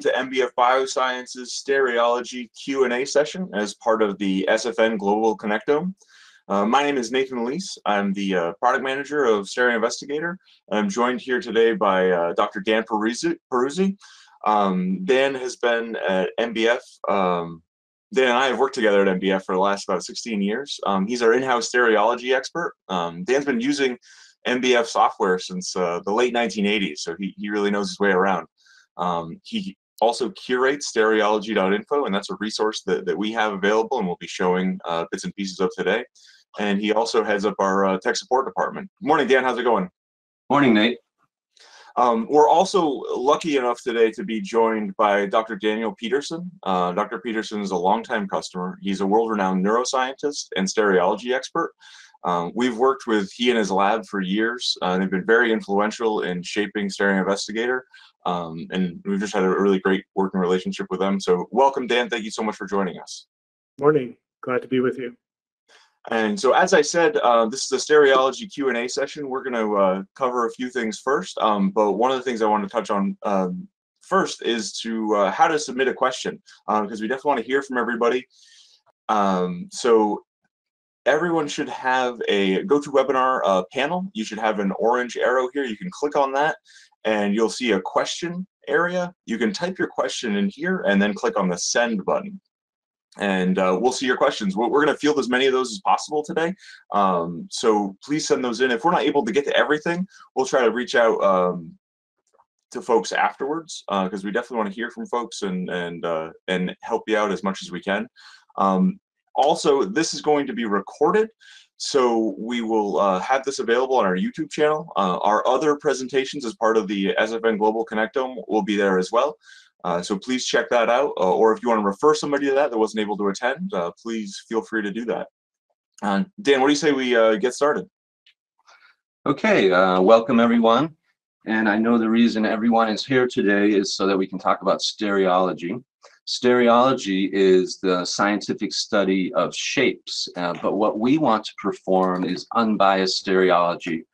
to MBF Biosciences Stereology Q&A session as part of the SFN Global Connectome. Uh, my name is Nathan Leese. I'm the uh, product manager of Stereo Investigator. I'm joined here today by uh, Dr. Dan Peruzzi. Peruzzi. Um, Dan has been at MBF. Um, Dan and I have worked together at MBF for the last about 16 years. Um, he's our in-house stereology expert. Um, Dan's been using MBF software since uh, the late 1980s, so he, he really knows his way around. Um, he also curates stereology.info, and that's a resource that, that we have available and we'll be showing uh, bits and pieces of today. And he also heads up our uh, tech support department. Morning, Dan. How's it going? Morning, Nate. Um, we're also lucky enough today to be joined by Dr. Daniel Peterson. Uh, Dr. Peterson is a longtime customer. He's a world-renowned neuroscientist and stereology expert. Um, we've worked with he and his lab for years. Uh, they've been very influential in shaping Stereo Investigator, um, and we've just had a really great working relationship with them. So welcome, Dan. Thank you so much for joining us. Morning. Glad to be with you. And so, as I said, uh, this is a stereology Q&A session. We're going to uh, cover a few things first, um, but one of the things I want to touch on um, first is to uh, how to submit a question, because uh, we definitely want to hear from everybody. Um, so everyone should have a GoToWebinar uh, panel. You should have an orange arrow here. You can click on that and you'll see a question area. You can type your question in here and then click on the send button. And uh, we'll see your questions. We're, going to field as many of those as possible today. Um, so please send those in. If we're not able to get to everything, we'll try to reach out um, to folks afterwards because uh, we definitely want to hear from folks and and uh, and help you out as much as we can. Um, also, this is going to be recorded, so we will uh, have this available on our YouTube channel. Uh, our other presentations as part of the SFN Global Connectome will be there as well. Uh, so please check that out. Uh, or if you want to refer somebody to that that wasn't able to attend, uh, please feel free to do that. Uh, Dan, what do you say we get started? Okay, welcome everyone. And I know the reason everyone is here today is so that we can talk about stereology. Stereology is the scientific study of shapes, uh, but what we want to perform is unbiased stereology.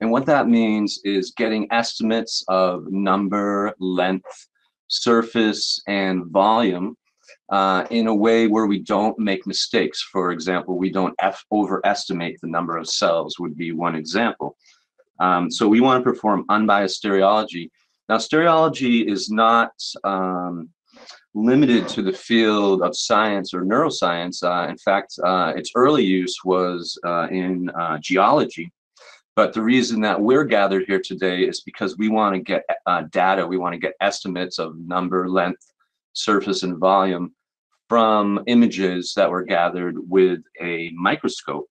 And what that means is getting estimates of number, length, surface, and volume uh, in a way where we don't make mistakes. For example, we don't overestimate the number of cells would be one example. Um, so we want to perform unbiased stereology. Now, stereology is not um, limited to the field of science or neuroscience. Uh, in fact, uh, its early use was uh, in uh, geology. But the reason that we're gathered here today is because we want to get uh, data, we want to get estimates of number, length, surface, and volume from images that were gathered with a microscope.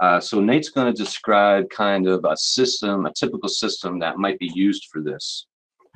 Uh, so Nate's going to describe kind of a system, a typical system that might be used for this.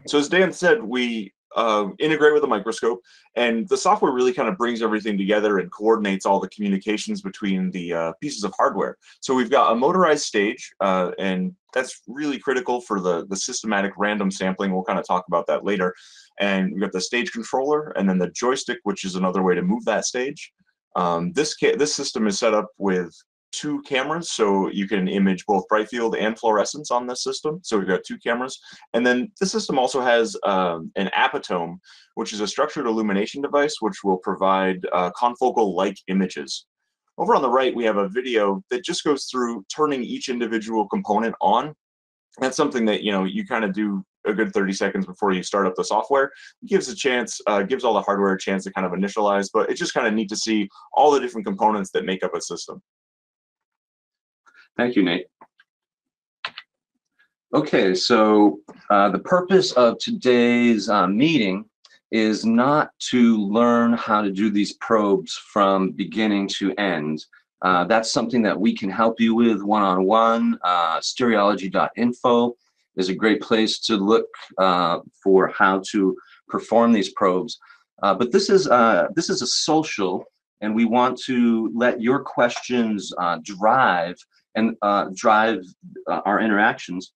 So as Dan said, we uh, integrate with a microscope. And the software really kind of brings everything together and coordinates all the communications between the uh, pieces of hardware. So we've got a motorized stage, uh, and that's really critical for the, the systematic random sampling. We'll kind of talk about that later. And we've got the stage controller, and then the joystick, which is another way to move that stage. Um, this, this system is set up with two cameras, so you can image both bright field and fluorescence on this system. So we've got two cameras. And then the system also has um, an apotome, which is a structured illumination device, which will provide uh, confocal-like images. Over on the right, we have a video that just goes through turning each individual component on. That's something that you know you kind of do a good 30 seconds before you start up the software. It gives a chance, uh, gives all the hardware a chance to kind of initialize, but it's just kind of neat to see all the different components that make up a system. Thank you, Nate. Okay, so uh, the purpose of today's uh, meeting is not to learn how to do these probes from beginning to end. Uh, that's something that we can help you with one-on-one. Uh, stereology.info is a great place to look uh, for how to perform these probes. Uh, but this is, this is a social, and we want to let your questions drive and uh, drive uh, our interactions.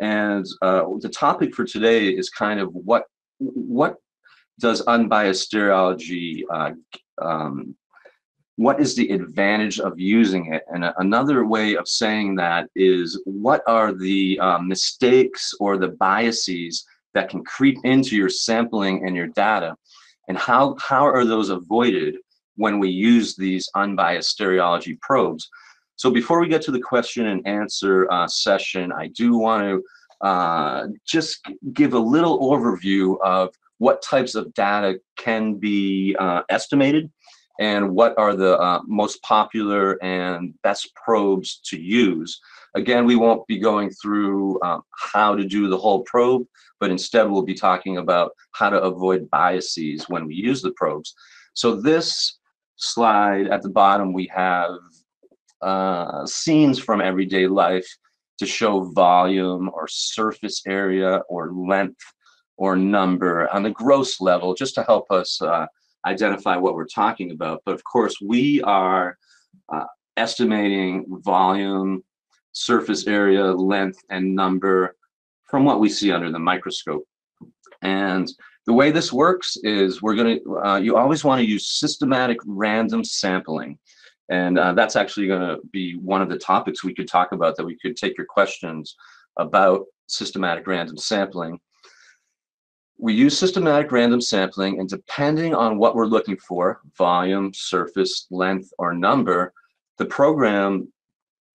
And uh, the topic for today is kind of what what does unbiased stereology uh, um, what is the advantage of using it? And another way of saying that is what are the uh, mistakes or the biases that can creep into your sampling and your data. And how, how are those avoided when we use these unbiased stereology probes? So before we get to the question and answer uh, session, I do want to uh, just give a little overview of what types of data can be uh, estimated and what are the uh, most popular and best probes to use. Again, we won't be going through um, how to do the whole probe, but instead we'll be talking about how to avoid biases when we use the probes. So this slide at the bottom, we have uh, scenes from everyday life to show volume or surface area or length or number on the gross level, just to help us uh, identify what we're talking about. But of course, we are uh, estimating volume, surface area, length, and number from what we see under the microscope. And the way this works is we're going to, uh, you always want to use systematic random sampling. And uh, that's actually going to be one of the topics we could talk about that we could take your questions about systematic random sampling we use systematic random sampling and depending on what we're looking for, volume, surface, length, or number, the program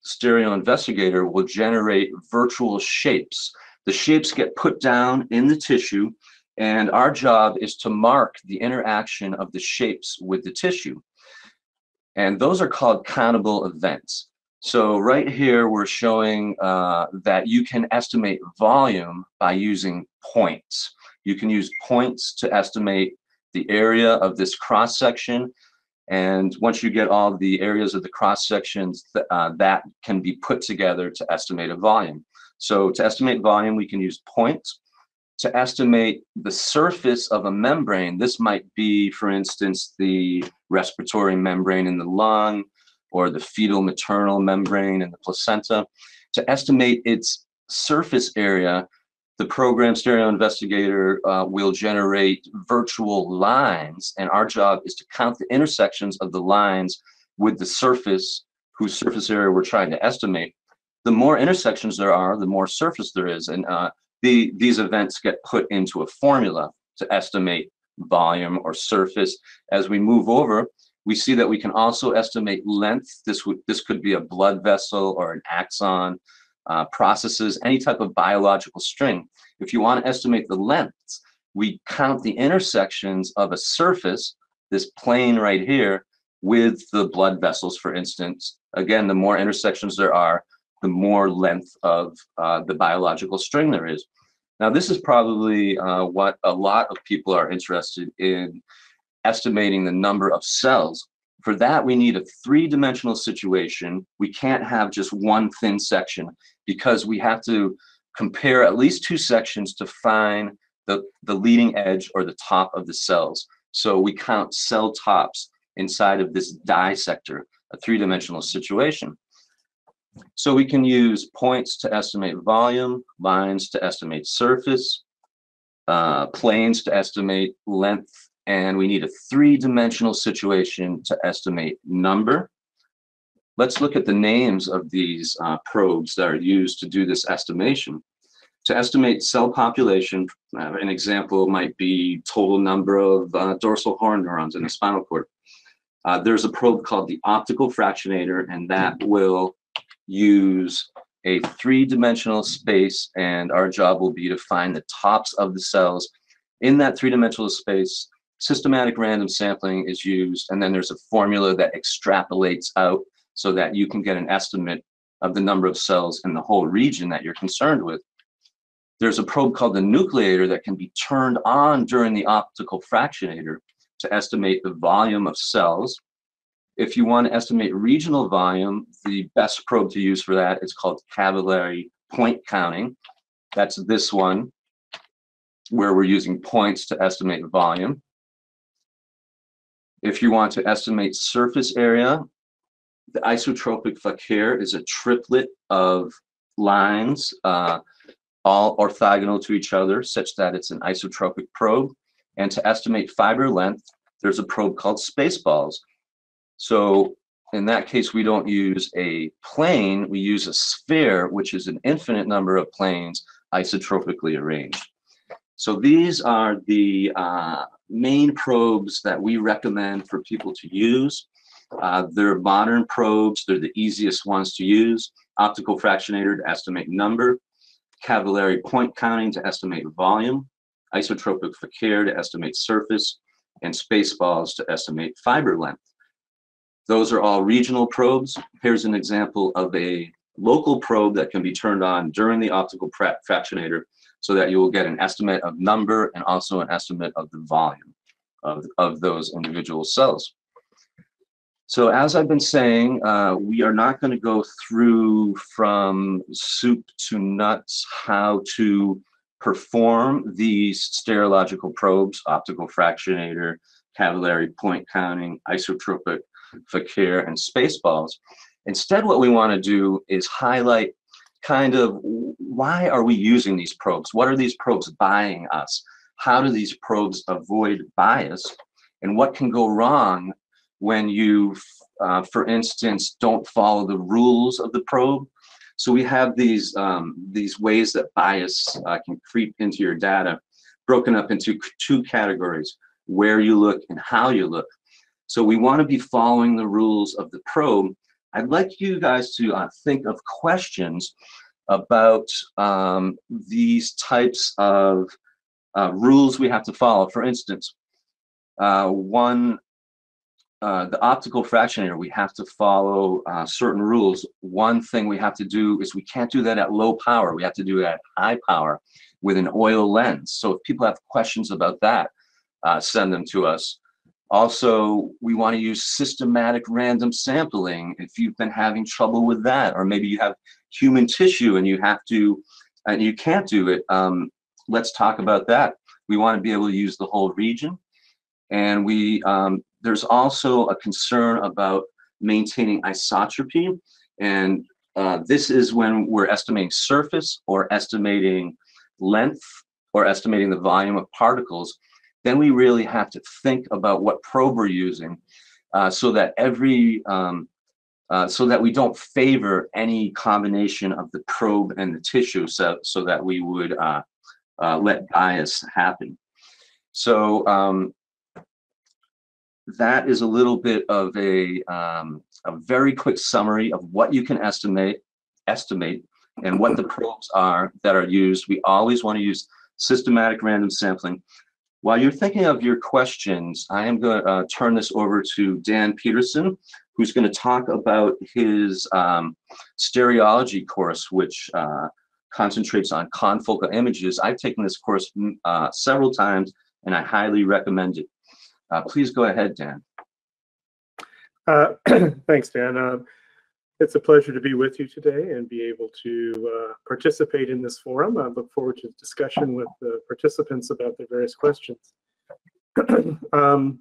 Stereo Investigator will generate virtual shapes. The shapes get put down in the tissue and our job is to mark the interaction of the shapes with the tissue. And those are called countable events. So right here, we're showing uh, that you can estimate volume by using points. You can use points to estimate the area of this cross section. And once you get all the areas of the cross sections, uh, that can be put together to estimate a volume. So to estimate volume, we can use points. To estimate the surface of a membrane, this might be, for instance, the respiratory membrane in the lung or the fetal maternal membrane in the placenta. To estimate its surface area, the program stereo investigator uh, will generate virtual lines and our job is to count the intersections of the lines with the surface whose surface area we're trying to estimate the more intersections there are the more surface there is and uh, the, these events get put into a formula to estimate volume or surface as we move over we see that we can also estimate length this would this could be a blood vessel or an axon uh, processes, any type of biological string. If you want to estimate the lengths, we count the intersections of a surface, this plane right here, with the blood vessels, for instance. Again, the more intersections there are, the more length of uh, the biological string there is. Now, this is probably uh, what a lot of people are interested in estimating the number of cells for that, we need a three-dimensional situation. We can't have just one thin section because we have to compare at least two sections to find the, the leading edge or the top of the cells. So we count cell tops inside of this disector, a three-dimensional situation. So we can use points to estimate volume, lines to estimate surface, uh, planes to estimate length and we need a three-dimensional situation to estimate number. Let's look at the names of these uh, probes that are used to do this estimation. To estimate cell population, uh, an example might be total number of uh, dorsal horn neurons in the spinal cord. Uh, there's a probe called the optical fractionator, and that will use a three-dimensional space, and our job will be to find the tops of the cells in that three-dimensional space systematic random sampling is used, and then there's a formula that extrapolates out so that you can get an estimate of the number of cells in the whole region that you're concerned with. There's a probe called the nucleator that can be turned on during the optical fractionator to estimate the volume of cells. If you want to estimate regional volume, the best probe to use for that is called Cavalieri point counting. That's this one, where we're using points to estimate volume. If you want to estimate surface area, the isotropic Fakir is a triplet of lines, uh, all orthogonal to each other, such that it's an isotropic probe. And to estimate fiber length, there's a probe called Spaceballs. So in that case, we don't use a plane, we use a sphere, which is an infinite number of planes isotropically arranged. So these are the uh, main probes that we recommend for people to use. Uh, they're modern probes. They're the easiest ones to use. Optical fractionator to estimate number, Cavalieri point counting to estimate volume, isotropic Fakir to estimate surface, and Spaceballs to estimate fiber length. Those are all regional probes. Here's an example of a local probe that can be turned on during the optical fractionator so that you will get an estimate of number and also an estimate of the volume of, of those individual cells. So as I've been saying, uh, we are not going to go through from soup to nuts how to perform these stereological probes, optical fractionator, Cavalieri point counting, isotropic Fakir, and Spaceballs. Instead, what we want to do is highlight kind of why are we using these probes? What are these probes buying us? How do these probes avoid bias? And what can go wrong when you, uh, for instance, don't follow the rules of the probe? So we have these, um, these ways that bias uh, can creep into your data, broken up into two categories, where you look and how you look. So we want to be following the rules of the probe. I'd like you guys to uh, think of questions about um, these types of uh, rules we have to follow. For instance, uh, one, uh, the optical fractionator, we have to follow uh, certain rules. One thing we have to do is we can't do that at low power. We have to do it at high power with an oil lens. So if people have questions about that, uh, send them to us. Also, we want to use systematic random sampling if you've been having trouble with that, or maybe you have human tissue and you have to, and you can't do it. Um, let's talk about that. We want to be able to use the whole region. And we, um, there's also a concern about maintaining isotropy. And uh, this is when we're estimating surface or estimating length or estimating the volume of particles then we really have to think about what probe we're using uh, so that every um, uh, so that we don't favor any combination of the probe and the tissue so, so that we would uh, uh let bias happen. So um, that is a little bit of a, um, a very quick summary of what you can estimate, estimate and what the probes are that are used. We always want to use systematic random sampling. While you're thinking of your questions, I am going to uh, turn this over to Dan Peterson, who's going to talk about his um, stereology course, which uh, concentrates on confocal images. I've taken this course mm, uh, several times, and I highly recommend it. Uh, please go ahead, Dan. Uh, thanks, Dan. It's a pleasure to be with you today and be able to uh, participate in this forum. I look forward to discussion with the participants about their various questions. um,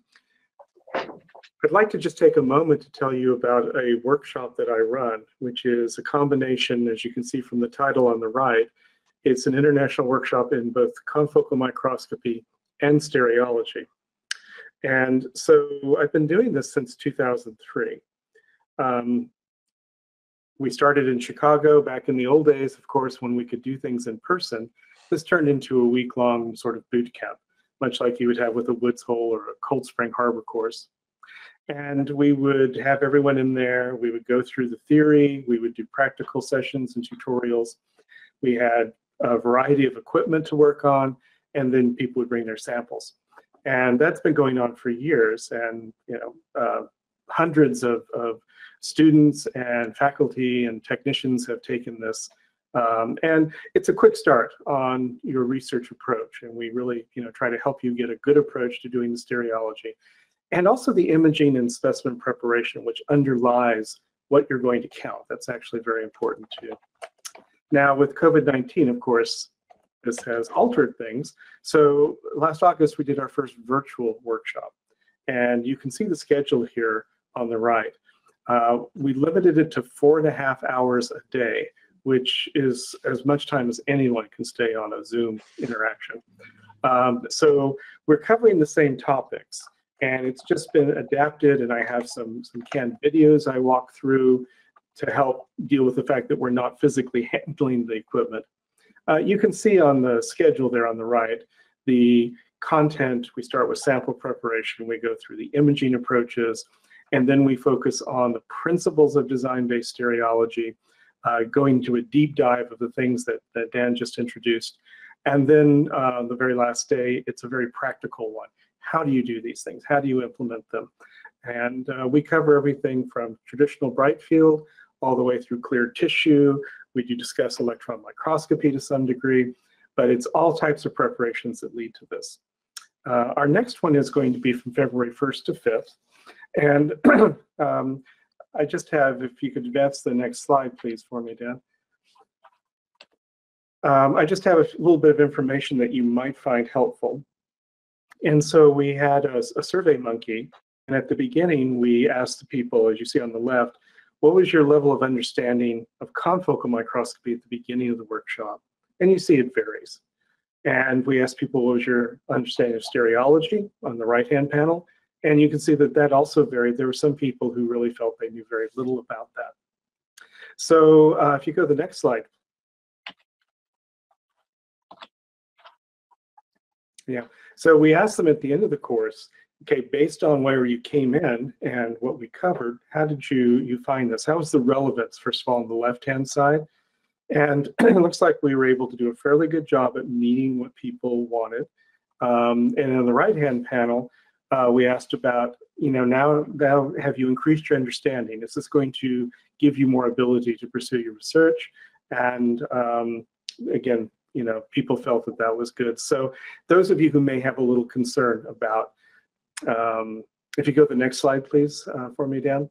I'd like to just take a moment to tell you about a workshop that I run, which is a combination, as you can see from the title on the right, it's an international workshop in both confocal microscopy and stereology. And so I've been doing this since 2003. Um, we started in Chicago back in the old days, of course, when we could do things in person. This turned into a week long sort of boot camp, much like you would have with a Woods Hole or a Cold Spring Harbor course. And we would have everyone in there. We would go through the theory. We would do practical sessions and tutorials. We had a variety of equipment to work on, and then people would bring their samples. And that's been going on for years. And you know, uh, hundreds of, of students and faculty and technicians have taken this. Um, and it's a quick start on your research approach. And we really, you know, try to help you get a good approach to doing the stereology and also the imaging and specimen preparation, which underlies what you're going to count. That's actually very important too. Now with COVID-19, of course, this has altered things. So last August, we did our first virtual workshop. And you can see the schedule here on the right. Uh, we limited it to four and a half hours a day, which is as much time as anyone can stay on a Zoom interaction. Um, so we're covering the same topics and it's just been adapted and I have some, some canned videos I walk through to help deal with the fact that we're not physically handling the equipment. Uh, you can see on the schedule there on the right the content, we start with sample preparation, we go through the imaging approaches, and then we focus on the principles of design-based stereology, uh, going to a deep dive of the things that, that Dan just introduced. And then uh, the very last day, it's a very practical one. How do you do these things? How do you implement them? And uh, we cover everything from traditional bright field all the way through clear tissue. We do discuss electron microscopy to some degree, but it's all types of preparations that lead to this. Uh, our next one is going to be from February 1st to 5th. And um, I just have, if you could advance the next slide, please, for me, Dan. Um, I just have a little bit of information that you might find helpful. And so we had a, a survey monkey, and at the beginning, we asked the people, as you see on the left, what was your level of understanding of confocal microscopy at the beginning of the workshop? And you see it varies. And we asked people, what was your understanding of stereology on the right-hand panel? And you can see that that also varied. There were some people who really felt they knew very little about that. So uh, if you go to the next slide. Yeah, so we asked them at the end of the course, okay, based on where you came in and what we covered, how did you, you find this? How was the relevance, first of all, on the left-hand side? And it looks like we were able to do a fairly good job at meeting what people wanted. Um, and on the right-hand panel, uh, we asked about, you know, now, now have you increased your understanding? Is this going to give you more ability to pursue your research? And um, again, you know, people felt that that was good. So those of you who may have a little concern about, um, if you go to the next slide, please, uh, for me, Dan.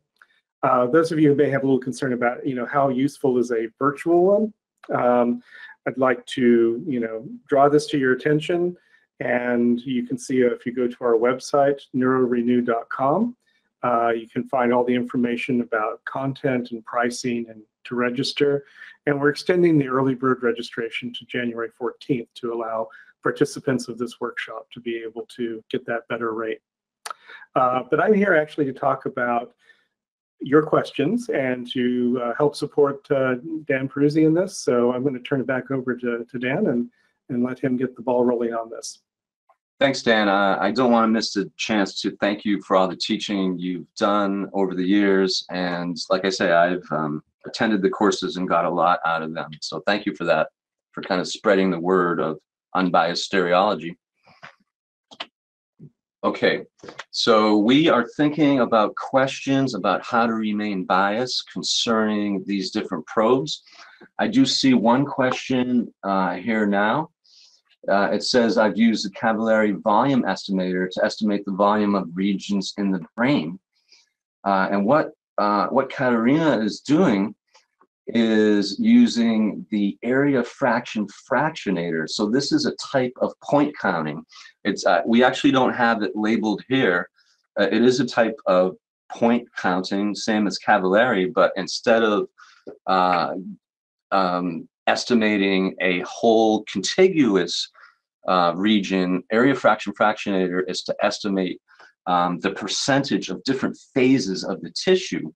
Uh, those of you who may have a little concern about, you know, how useful is a virtual one, um, I'd like to, you know, draw this to your attention. And you can see if you go to our website, neurorenew.com, uh, you can find all the information about content and pricing and to register. And we're extending the early bird registration to January 14th to allow participants of this workshop to be able to get that better rate. Uh, but I'm here actually to talk about your questions and to uh, help support uh, Dan Peruzzi in this. So I'm going to turn it back over to, to Dan and, and let him get the ball rolling on this. Thanks, Dan. Uh, I don't want to miss the chance to thank you for all the teaching you've done over the years. And like I say, I've um, attended the courses and got a lot out of them. So thank you for that, for kind of spreading the word of unbiased stereology. Okay, so we are thinking about questions about how to remain biased concerning these different probes. I do see one question uh, here now. Uh, it says I've used the Cavallari volume estimator to estimate the volume of regions in the brain. Uh, and what uh, what Katerina is doing is using the area fraction fractionator. So this is a type of point counting. It's uh, we actually don't have it labeled here. Uh, it is a type of point counting, same as Cavallari, but instead of uh, um, estimating a whole contiguous uh, region, area fraction fractionator is to estimate um, the percentage of different phases of the tissue.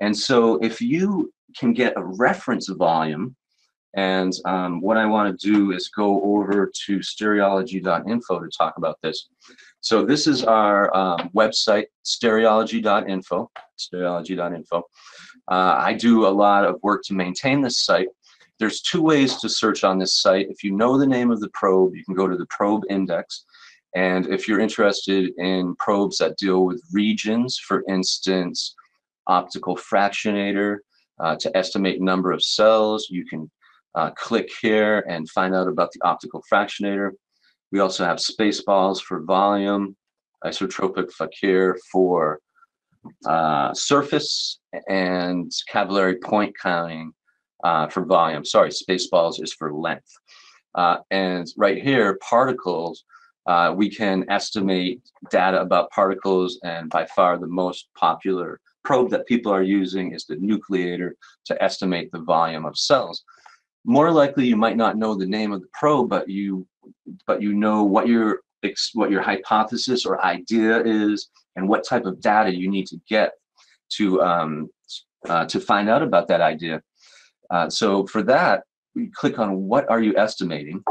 And so if you can get a reference volume, and um, what I want to do is go over to stereology.info to talk about this. So this is our um, website, stereology.info, stereology.info. Uh, I do a lot of work to maintain this site. There's two ways to search on this site. If you know the name of the probe, you can go to the probe index. And if you're interested in probes that deal with regions, for instance, optical fractionator uh, to estimate number of cells, you can uh, click here and find out about the optical fractionator. We also have spaceballs for volume, isotropic Fakir for uh, surface, and Cavalieri point counting uh, for volume. Sorry, Spaceballs is for length. Uh, and right here, particles, uh, we can estimate data about particles and by far the most popular probe that people are using is the nucleator to estimate the volume of cells. More likely you might not know the name of the probe, but you but you know what your what your hypothesis or idea is and what type of data you need to get to um, uh, to find out about that idea. Uh, so for that, we click on what are you estimating?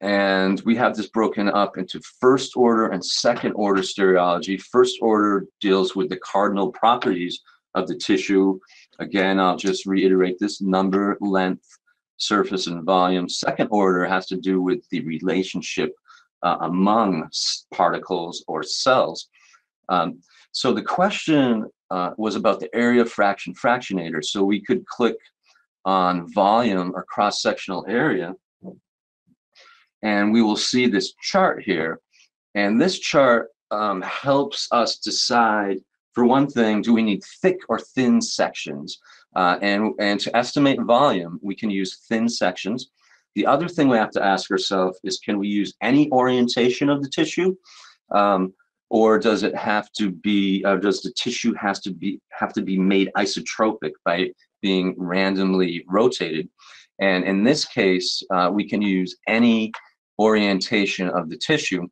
And we have this broken up into first order and second order stereology. First order deals with the cardinal properties of the tissue. Again, I'll just reiterate this number, length, surface, and volume. Second order has to do with the relationship uh, among particles or cells. Um, so the question uh, was about the area fraction fractionator. So we could click on volume or cross-sectional area and we will see this chart here. And this chart um, helps us decide, for one thing, do we need thick or thin sections? Uh, and, and to estimate volume, we can use thin sections. The other thing we have to ask ourselves is, can we use any orientation of the tissue? Um, or does it have to be, uh, does the tissue has to be, have to be made isotropic by being randomly rotated? And in this case, uh, we can use any orientation of the tissue.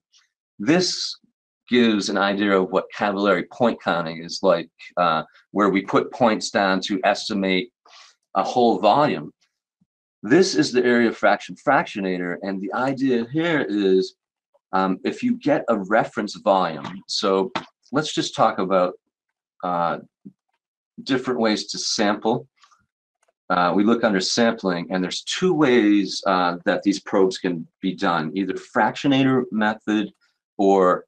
This gives an idea of what Cavalieri point counting is like, uh, where we put points down to estimate a whole volume. This is the area fraction fractionator, and the idea here is um, if you get a reference volume, so let's just talk about uh, different ways to sample uh, we look under sampling and there's two ways uh, that these probes can be done, either fractionator method or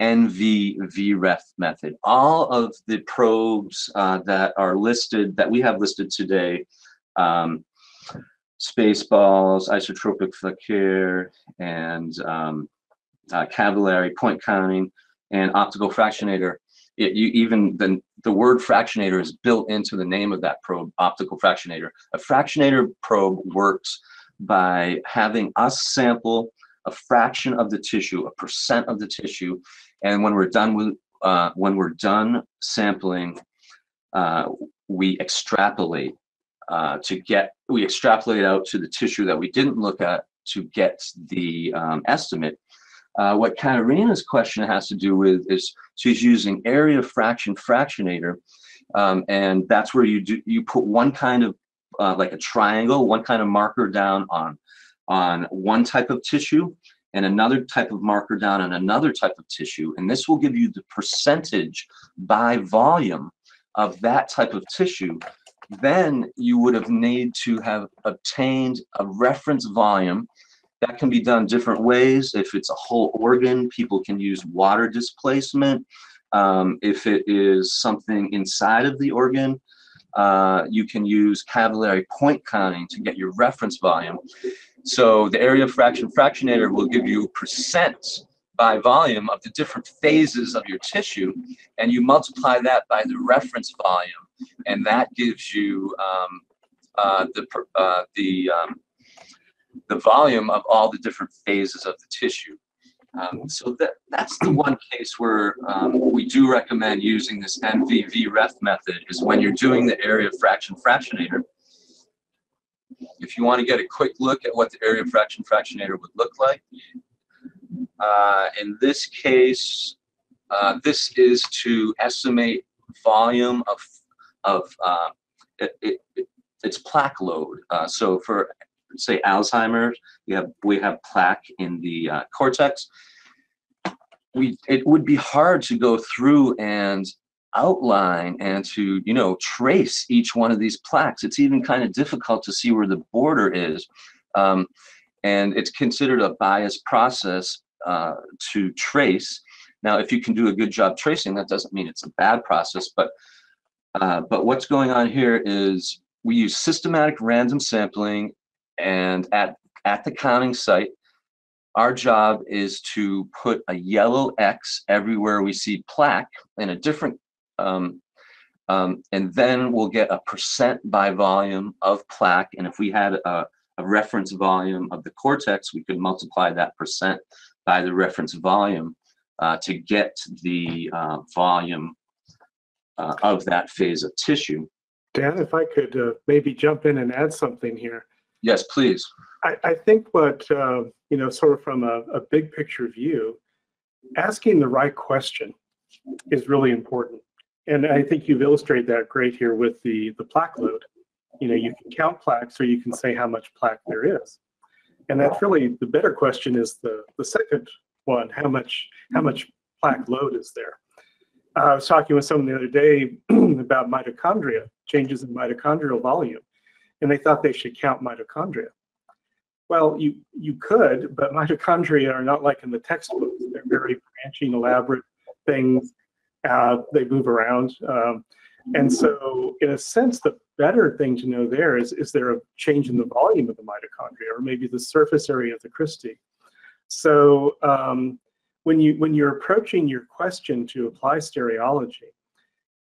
NV-VREF method. All of the probes uh, that are listed, that we have listed today, um, Spaceballs, isotropic Fakir, and um, uh, Cavalieri point counting, and optical fractionator, it, you even the, the word fractionator is built into the name of that probe, optical fractionator. A fractionator probe works by having us sample a fraction of the tissue, a percent of the tissue, and when we're done with uh, when we're done sampling, uh, we extrapolate uh, to get we extrapolate out to the tissue that we didn't look at to get the um, estimate. Uh, what Katarina's question has to do with is she's using area fraction fractionator, um, and that's where you do you put one kind of uh, like a triangle, one kind of marker down on on one type of tissue, and another type of marker down on another type of tissue, and this will give you the percentage by volume of that type of tissue. Then you would have need to have obtained a reference volume that can be done different ways. If it's a whole organ, people can use water displacement. Um, if it is something inside of the organ, uh, you can use Cavalieri point counting to get your reference volume. So the area fraction fractionator will give you percent by volume of the different phases of your tissue, and you multiply that by the reference volume, and that gives you um, uh, the uh, the um, the volume of all the different phases of the tissue. Um, so that, that's the one case where um, we do recommend using this MVV ref method is when you're doing the area fraction fractionator. If you want to get a quick look at what the area fraction fractionator would look like, uh, in this case, uh, this is to estimate volume of, of uh, it, it, it's plaque load. Uh, so for say Alzheimer's, we have we have plaque in the uh, cortex. We it would be hard to go through and outline and to you know trace each one of these plaques. It's even kind of difficult to see where the border is, um, and it's considered a biased process uh, to trace. Now, if you can do a good job tracing, that doesn't mean it's a bad process, but uh, but what's going on here is we use systematic random sampling and at, at the counting site, our job is to put a yellow X everywhere we see plaque in a different, um, um, and then we'll get a percent by volume of plaque. And if we had a, a reference volume of the cortex, we could multiply that percent by the reference volume uh, to get the uh, volume uh, of that phase of tissue. Dan, if I could uh, maybe jump in and add something here. Yes, please. I, I think what, uh, you know, sort of from a, a big picture view, asking the right question is really important. And I think you've illustrated that great here with the, the plaque load. You know, you can count plaques or you can say how much plaque there is. And that's really the better question is the, the second one, how much, how much plaque load is there? Uh, I was talking with someone the other day about mitochondria, changes in mitochondrial volume, and they thought they should count mitochondria. Well, you, you could, but mitochondria are not like in the textbooks. They're very branching, elaborate things. Uh, they move around. Um, and so, in a sense, the better thing to know there is is there a change in the volume of the mitochondria, or maybe the surface area of the cristae? So, um, when you when you're approaching your question to apply stereology,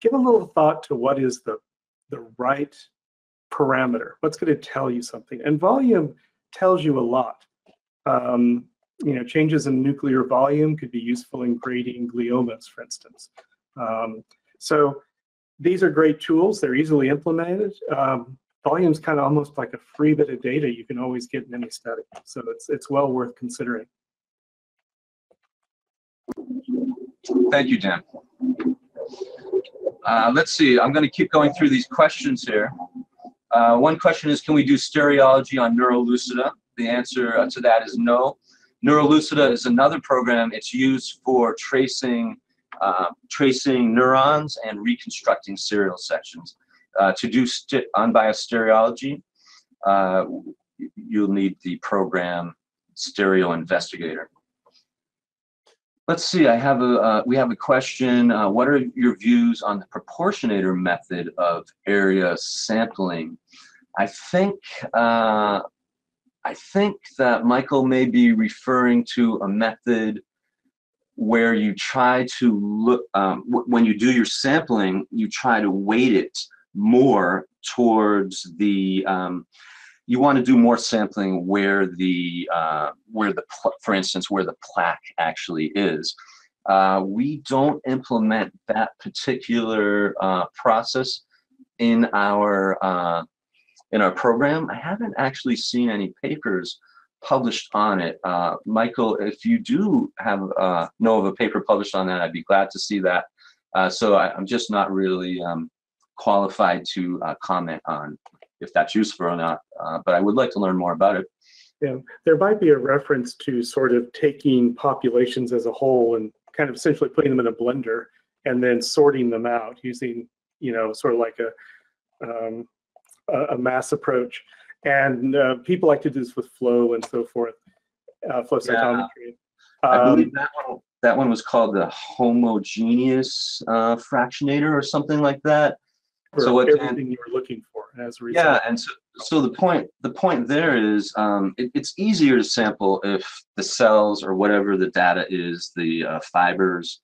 give a little thought to what is the the right parameter. What's going to tell you something? And volume tells you a lot. Um, you know, changes in nuclear volume could be useful in grading gliomas, for instance. Um, so these are great tools. They're easily implemented. Um, volume's kind of almost like a free bit of data you can always get in any study. So it's it's well worth considering. Thank you, Dan. Uh, let's see, I'm going to keep going through these questions here. Uh, one question is, can we do stereology on Neurolucida? The answer uh, to that is no. Neurolucida is another program. It's used for tracing uh, tracing neurons and reconstructing serial sections. Uh, to do unbiased stereology, uh, you'll need the program Stereo Investigator. Let's see, I have a, uh, we have a question. Uh, what are your views on the proportionator method of area sampling? I think, uh, I think that Michael may be referring to a method where you try to look, um, when you do your sampling, you try to weight it more towards the, um, you want to do more sampling where the uh, where the for instance where the plaque actually is. Uh, we don't implement that particular uh, process in our uh, in our program. I haven't actually seen any papers published on it. Uh, Michael, if you do have uh, know of a paper published on that, I'd be glad to see that. so I, am just not really um, qualified to comment on if that's useful or not. Uh, but I would like to learn more about it. Yeah, there might be a reference to sort of taking populations as a whole and kind of essentially putting them in a blender and then sorting them out using, you know, sort of like a um, a, mass approach. And uh, people like to do this with flow and so forth, uh, flow cytometry. Yeah. I believe um, that one, that one was called the homogeneous uh, fractionator or something like that. so what everything you were looking for as. Yeah, and so, so the point the point there is um, it, it's easier to sample if the cells or whatever the data is, the uh, fibers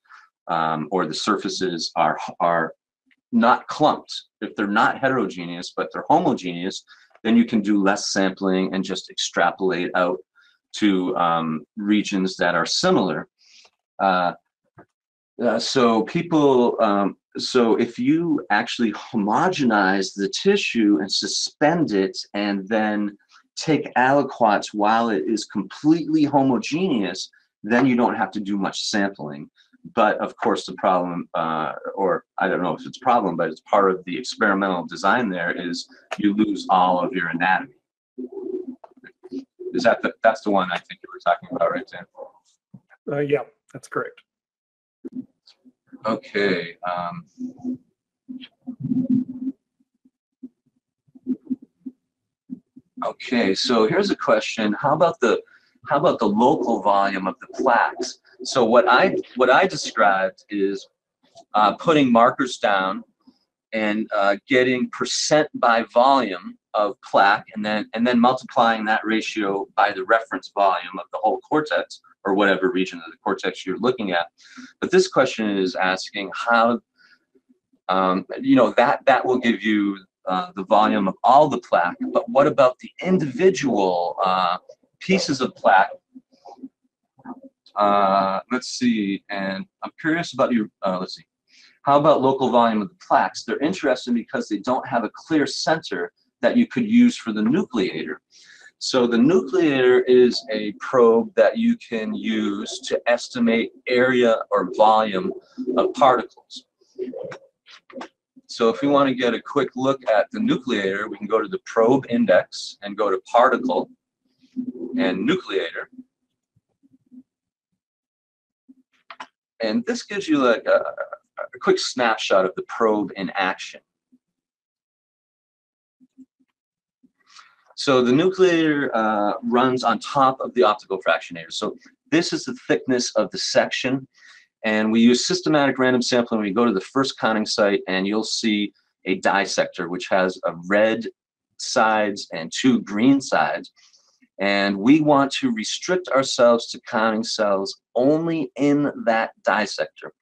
um, or the surfaces are are not clumped. If they're not heterogeneous but they're homogeneous, then you can do less sampling and just extrapolate out to um, regions that are similar. Uh, uh, so people um, so if you actually homogenize the tissue and suspend it and then take aliquots while it is completely homogeneous, then you don't have to do much sampling. But of course, the problem, uh, or I don't know if it's a problem, but it's part of the experimental design there is you lose all of your anatomy. Is that the, that's the one I think you were talking about, right, Dan? Uh, yeah, that's correct. Okay. Um, okay, so here's a question. How about the how about the local volume of the plaques? So what I what I described is uh, putting markers down and uh, getting percent by volume of plaque and then and then multiplying that ratio by the reference volume of the whole cortex or whatever region of the cortex you're looking at. But this question is asking how, um, you know, that, that will give you uh, the volume of all the plaque, but what about the individual uh, pieces of plaque? Uh, let's see, and I'm curious about your, uh, let's see, how about local volume of the plaques? They're interesting because they don't have a clear center that you could use for the nucleator. So the nucleator is a probe that you can use to estimate area or volume of particles. So if we want to get a quick look at the nucleator, we can go to the probe index and go to particle. and nucleator. And this gives you like a, a quick snapshot of the probe in action. So the nucleator uh, runs on top of the optical fractionator. So this is the thickness of the section. And we use systematic random sampling. We go to the first counting site and you'll see a disector, which has a red sides and two green sides. And we want to restrict ourselves to counting cells only in that disector.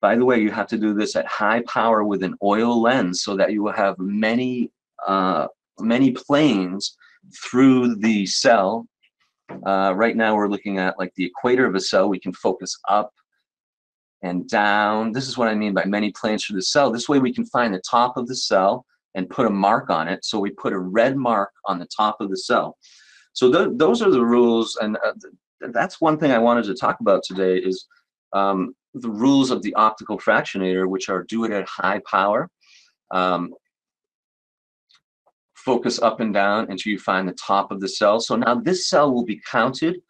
By the way, you have to do this at high power with an oil lens so that you will have many, uh, many planes through the cell. Uh, right now we're looking at like the equator of a cell. We can focus up and down. This is what I mean by many planes through the cell. This way we can find the top of the cell and put a mark on it. So we put a red mark on the top of the cell. So th those are the rules, and uh, th that's one thing I wanted to talk about today is um, the rules of the optical fractionator, which are do it at high power, um, focus up and down until you find the top of the cell. So now this cell will be counted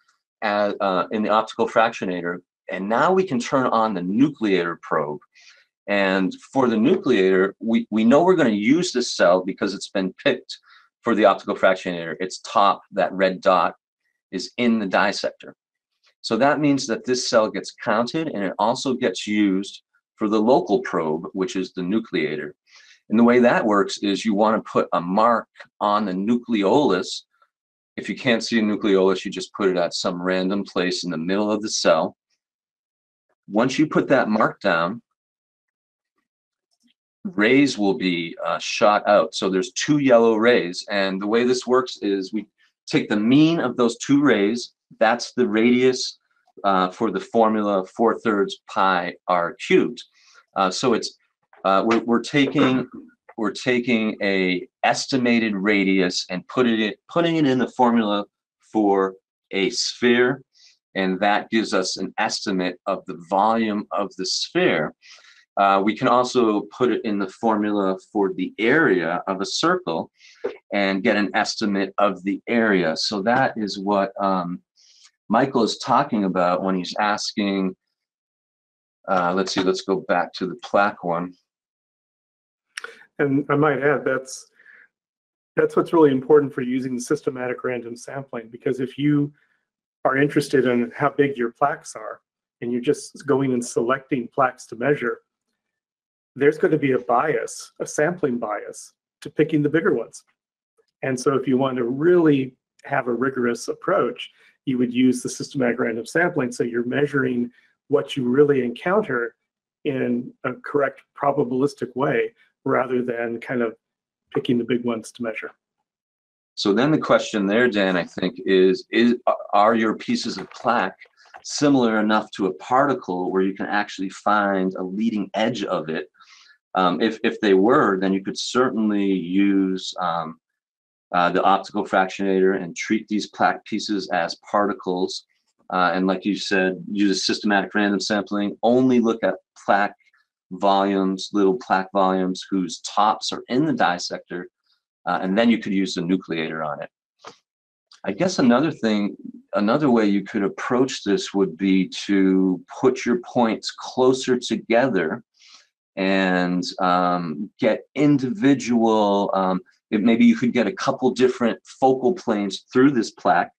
as, uh, in the optical fractionator, and now we can turn on the nucleator probe. And for the nucleator, we, we know we're going to use this cell because it's been picked for the optical fractionator. Its top, that red dot, is in the disector. So that means that this cell gets counted and it also gets used for the local probe, which is the nucleator. And the way that works is you want to put a mark on the nucleolus. If you can't see a nucleolus, you just put it at some random place in the middle of the cell. Once you put that mark down, rays will be uh, shot out. So there's two yellow rays. And the way this works is we take the mean of those two rays, that's the radius uh, for the formula 4 thirds pi r cubed. Uh, so it's, uh, we're, we're taking, we're taking a estimated radius and put it, putting it in the formula for a sphere. And that gives us an estimate of the volume of the sphere. Uh, we can also put it in the formula for the area of a circle and get an estimate of the area. So that is what um, Michael is talking about when he's asking, uh, let's see, let's go back to the plaque one. And I might add, that's, that's what's really important for using systematic random sampling, because if you are interested in how big your plaques are, and you're just going and selecting plaques to measure, there's going to be a bias, a sampling bias to picking the bigger ones. And so if you want to really have a rigorous approach, you would use the systematic random sampling. So you're measuring what you really encounter in a correct probabilistic way rather than kind of picking the big ones to measure. So then the question there, Dan, I think is, is are your pieces of plaque similar enough to a particle where you can actually find a leading edge of it um, if, if they were, then you could certainly use um, uh, the optical fractionator and treat these plaque pieces as particles. Uh, and like you said, use a systematic random sampling, only look at plaque volumes, little plaque volumes whose tops are in the disector, uh, and then you could use the nucleator on it. I guess another thing, another way you could approach this would be to put your points closer together and um, get individual, um, it, maybe you could get a couple different focal planes through this plaque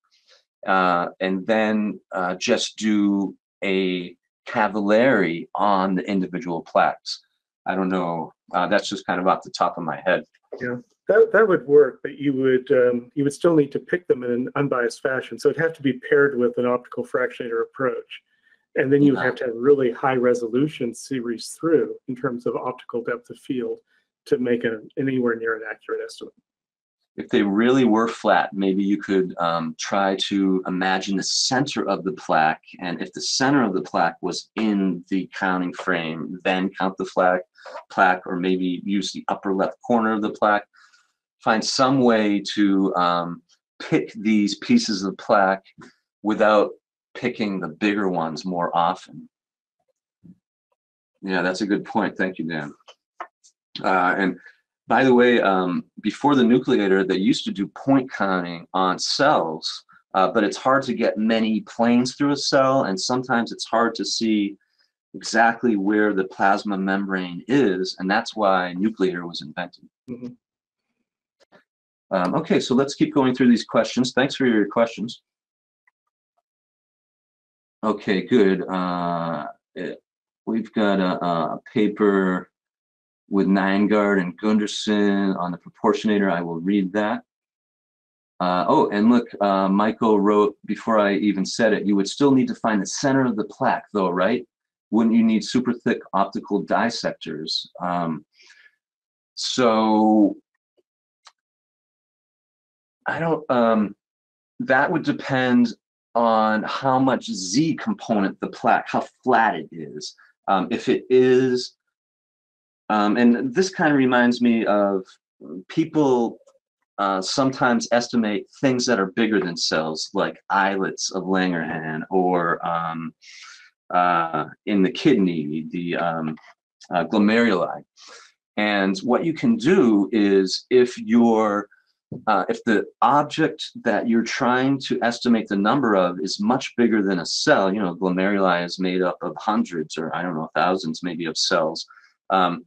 uh, and then uh, just do a Cavalieri on the individual plaques. I don't know, uh, that's just kind of off the top of my head. Yeah, that, that would work, but you would um, you would still need to pick them in an unbiased fashion. So it'd have to be paired with an optical fractionator approach. And then you would have to have really high resolution series through in terms of optical depth of field to make an anywhere near an accurate estimate. If they really were flat, maybe you could um, try to imagine the center of the plaque. And if the center of the plaque was in the counting frame, then count the plaque, plaque or maybe use the upper left corner of the plaque. Find some way to um, pick these pieces of plaque without picking the bigger ones more often. Yeah, that's a good point. Thank you, Dan. Uh, and by the way, um, before the nucleator, they used to do point counting on cells uh, but it's hard to get many planes through a cell, and sometimes it's hard to see exactly where the plasma membrane is, and that's why nucleator was invented. Mhm. Um, okay, so let's keep going through these questions. Thanks for your questions. Okay, good. Uh, it- we've got a, a paper with Nyengaard and Gundersen on the proportionator. I will read that. Uh, oh, and look, uh, Michael wrote before I even said it, you would still need to find the center of the plaque though, right? Wouldn't you need super thick optical disectors? Um, so I don't, um, that would depend on how much Z component the plaque, how flat it is. Um, if it is, um, and this kind of reminds me of people uh, sometimes estimate things that are bigger than cells, like islets of Langerhans, or um, uh, in the kidney, the um, uh, glomeruli. And what you can do is if you're uh, if the object that you're trying to estimate the number of is much bigger than a cell, you know, glomeruli is made up of hundreds or I don't know, thousands maybe of cells. Um,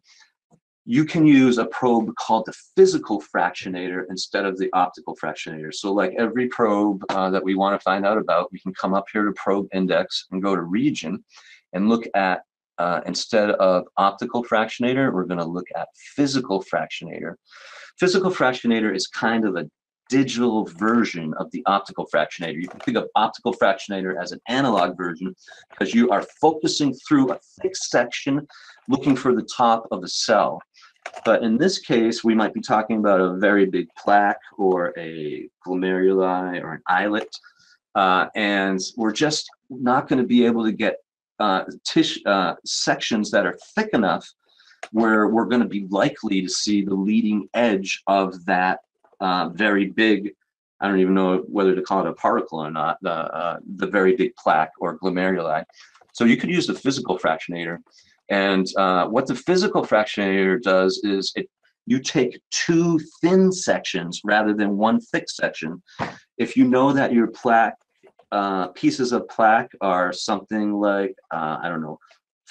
you can use a probe called the physical fractionator instead of the optical fractionator. So like every probe uh, that we want to find out about, we can come up here to probe index and go to region and look at, uh, instead of optical fractionator, we're going to look at physical fractionator. Physical fractionator is kind of a digital version of the optical fractionator. You can think of optical fractionator as an analog version because you are focusing through a thick section looking for the top of a cell. But in this case, we might be talking about a very big plaque or a glomeruli or an islet. Uh, and we're just not going to be able to get uh, tish, uh, sections that are thick enough where we're going to be likely to see the leading edge of that uh, very big, I don't even know whether to call it a particle or not, the, uh, the very big plaque or glomeruli. So you could use the physical fractionator. And uh, what the physical fractionator does is it you take two thin sections rather than one thick section. If you know that your plaque, uh, pieces of plaque are something like, uh, I don't know,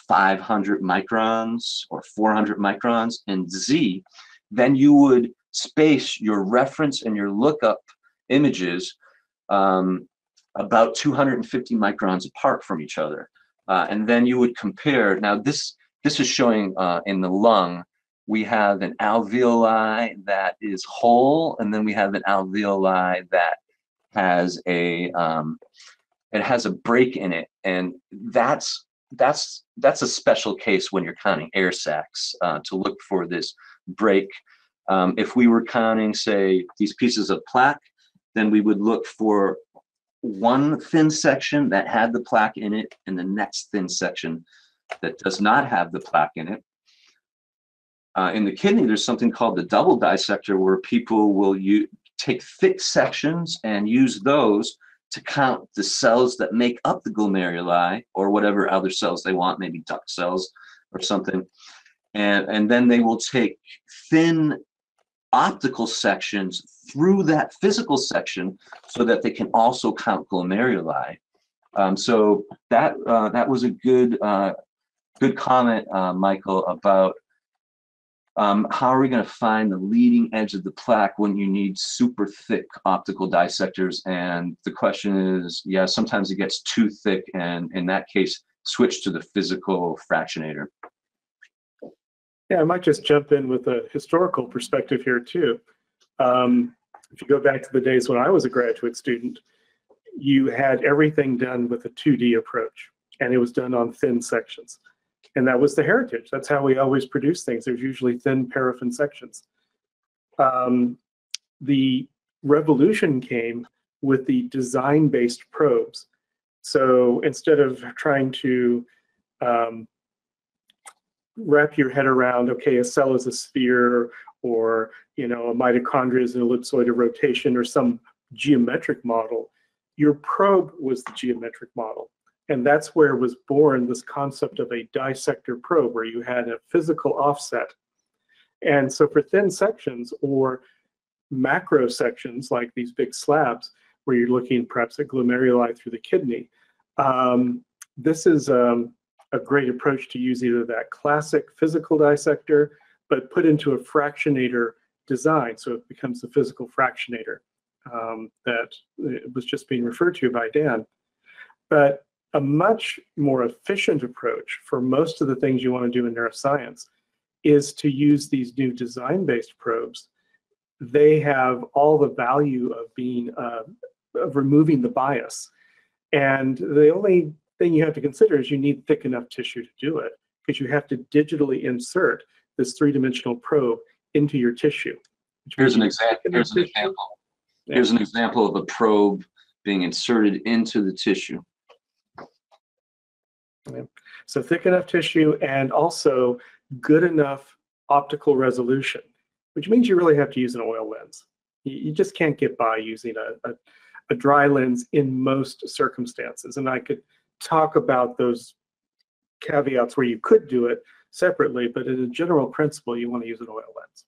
500 microns or 400 microns in Z, then you would space your reference and your lookup images um, about 250 microns apart from each other. Uh, and then you would compare, now this, this is showing uh, in the lung, we have an alveoli that is whole, and then we have an alveoli that has a, um, it has a break in it. And that's, that's, that's a special case when you're counting air sacs uh, to look for this break. Um, if we were counting, say, these pieces of plaque, then we would look for one thin section that had the plaque in it and the next thin section that does not have the plaque in it. Uh, in the kidney, there's something called the double disector where people will use, take thick sections and use those to count the cells that make up the glomeruli or whatever other cells they want, maybe duct cells or something. And, and then they will take thin optical sections through that physical section so that they can also count glomeruli. Um, so that uh, that was a good uh, good comment, uh, Michael, about um, how are we going to find the leading edge of the plaque when you need super thick optical disectors? And the question is, yeah, sometimes it gets too thick, and in that case, switch to the physical fractionator. Yeah, I might just jump in with a historical perspective here too. Um, if you go back to the days when I was a graduate student, you had everything done with a 2D approach, and it was done on thin sections. And that was the heritage. That's how we always produce things. There's usually thin paraffin sections. Um, the revolution came with the design-based probes. So instead of trying to um, wrap your head around, okay, a cell is a sphere, or you know, a mitochondria is an ellipsoid of rotation, or some geometric model. Your probe was the geometric model. And that's where was born this concept of a disector probe, where you had a physical offset. And so for thin sections or macro sections like these big slabs, where you're looking perhaps at glomeruli through the kidney. Um, this is um, a great approach to use either that classic physical disector, but put into a fractionator design. So it becomes the physical fractionator um, that was just being referred to by Dan. But a much more efficient approach for most of the things you want to do in neuroscience is to use these new design-based probes. They have all the value of being uh, of removing the bias, and the only thing you have to consider is you need thick enough tissue to do it because you have to digitally insert this three-dimensional probe into your tissue. Here's an example. Here's an example. Here's an example of a probe being inserted into the tissue. So thick enough tissue and also good enough optical resolution, which means you really have to use an oil lens. You, you just can't get by using a, a, a dry lens in most circumstances. And I could talk about those caveats where you could do it separately, but in a general principle, you want to use an oil lens.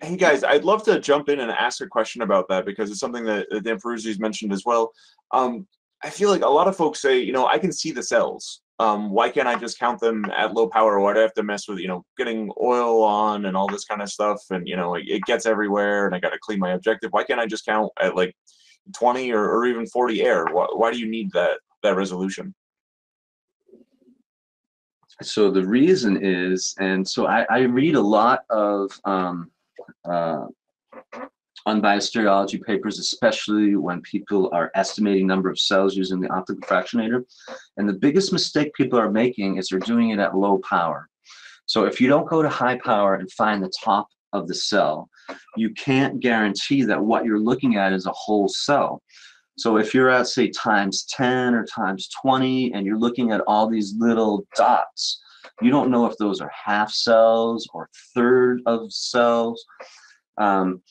Hey guys, I'd love to jump in and ask a question about that because it's something that Dan Peruzzi's mentioned as well. Um, I feel like a lot of folks say, you know, I can see the cells. Um, why can't I just count them at low power? Why do I have to mess with, you know, getting oil on and all this kind of stuff? And, you know, it, it gets everywhere and I got to clean my objective. Why can't I just count at like 20 or, or even 40 air? Why, why do you need that, that resolution? So the reason is, and so I, I read a lot of um, uh, unbiased stereology papers, especially when people are estimating number of cells using the optical fractionator. And the biggest mistake people are making is they're doing it at low power. So if you don't go to high power and find the top of the cell, you can't guarantee that what you're looking at is a whole cell. So if you're at say times 10 or times 20 and you're looking at all these little dots, you don't know if those are half cells or third of cells. Um,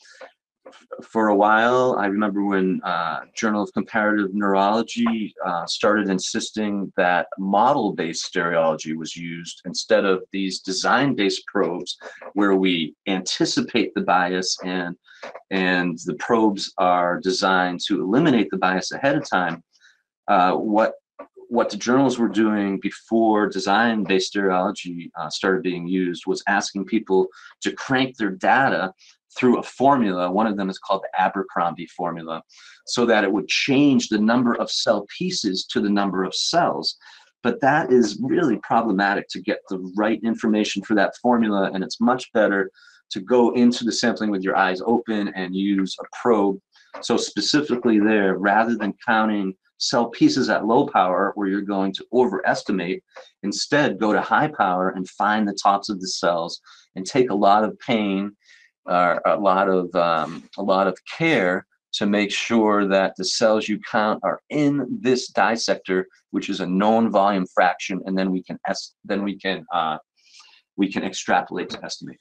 for a while, I remember when uh, Journal of Comparative Neurology uh, started insisting that model-based stereology was used instead of these design-based probes where we anticipate the bias and, and the probes are designed to eliminate the bias ahead of time. Uh, what what the journals were doing before design-based stereology uh, started being used was asking people to crank their data through a formula. One of them is called the Abercrombie formula, so that it would change the number of cell pieces to the number of cells. But that is really problematic to get the right information for that formula, and it's much better to go into the sampling with your eyes open and use a probe. So specifically there, rather than counting cell pieces at low power where you're going to overestimate, instead go to high power and find the tops of the cells and take a lot of pain uh, a lot of um, a lot of care to make sure that the cells you count are in this disector, which is a known volume fraction, and then we can es- then we can uh, we can extrapolate to estimate.